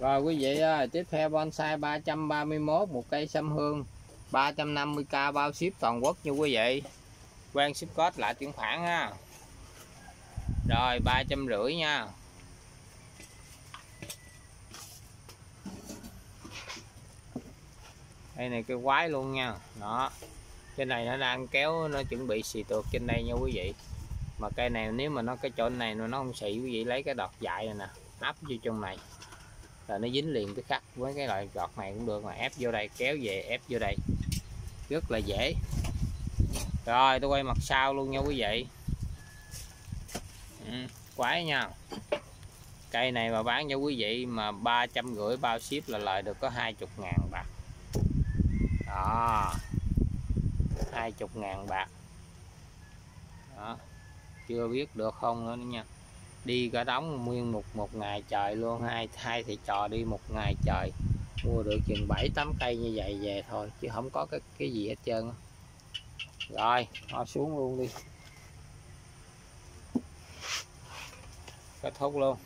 Rồi quý vị ơi, tiếp theo bonsai 331 một cây sâm hương 350k bao ship toàn quốc nha quý vị. Quan ship code lại chuyển khoản ha. Rồi 350 nha. Đây này cái quái luôn nha. Đó. Trên này nó đang kéo nó chuẩn bị xì tược trên đây nha quý vị. Mà cây này nếu mà nó cái chỗ này nó không xị quý vị lấy cái đọt dại này nè, áp vô trong này là nó dính liền cái khắc với cái loại gọt này cũng được mà ép vô đây kéo về ép vô đây. Rất là dễ. Rồi tôi quay mặt sau luôn nha quý vị. Ừ, quái nha. Cây này mà bán cho quý vị mà ba trăm rưỡi bao ship là lời được có hai chục ngàn bạc. Đó. Hai chục ngàn bạc. Đó. Chưa biết được không nữa nha đi cả đóng nguyên một một ngày trời luôn hai hai thì trò đi một ngày trời. Mua được chừng bảy, tám cây như vậy về thôi, chứ không có cái cái gì hết trơn rồi họ xuống luôn đi. Kết thúc luôn.